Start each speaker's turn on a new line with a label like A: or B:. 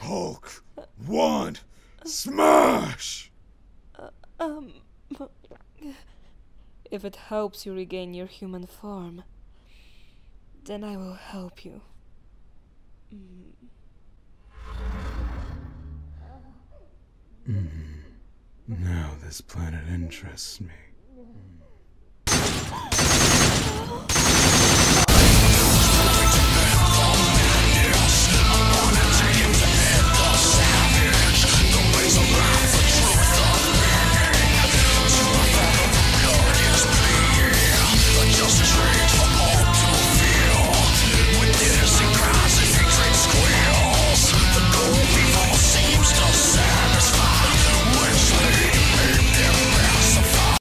A: Hulk, one, smash!
B: Um. If it helps you regain your human form, then I will help you. Hmm.
A: Now this planet interests me.